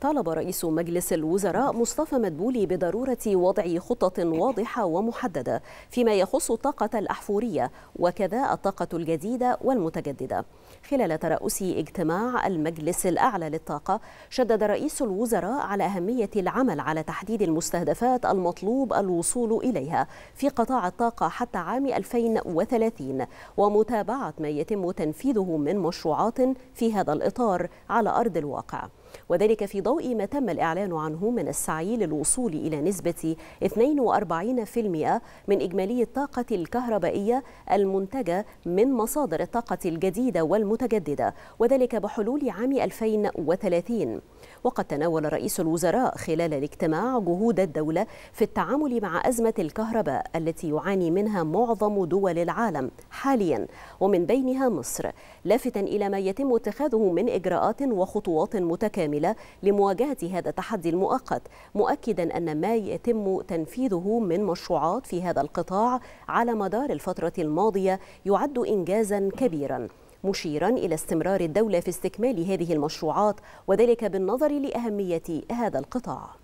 طالب رئيس مجلس الوزراء مصطفى مدبولي بضرورة وضع خطة واضحة ومحددة فيما يخص الطاقة الأحفورية وكذا الطاقة الجديدة والمتجددة. خلال ترأس اجتماع المجلس الأعلى للطاقة شدد رئيس الوزراء على أهمية العمل على تحديد المستهدفات المطلوب الوصول إليها في قطاع الطاقة حتى عام 2030 ومتابعة ما يتم تنفيذه من مشروعات في هذا الإطار على أرض الواقع. وذلك في ضوء ما تم الإعلان عنه من السعي للوصول إلى نسبة 42% من إجمالي الطاقة الكهربائية المنتجة من مصادر الطاقة الجديدة والمتجددة وذلك بحلول عام 2030 وقد تناول رئيس الوزراء خلال الاجتماع جهود الدولة في التعامل مع أزمة الكهرباء التي يعاني منها معظم دول العالم حاليا ومن بينها مصر لافتا إلى ما يتم اتخاذه من إجراءات وخطوات متكاملة لمواجهة هذا التحدي المؤقت مؤكدا أن ما يتم تنفيذه من مشروعات في هذا القطاع على مدار الفترة الماضية يعد إنجازا كبيرا مشيرا إلى استمرار الدولة في استكمال هذه المشروعات وذلك بالنظر لأهمية هذا القطاع.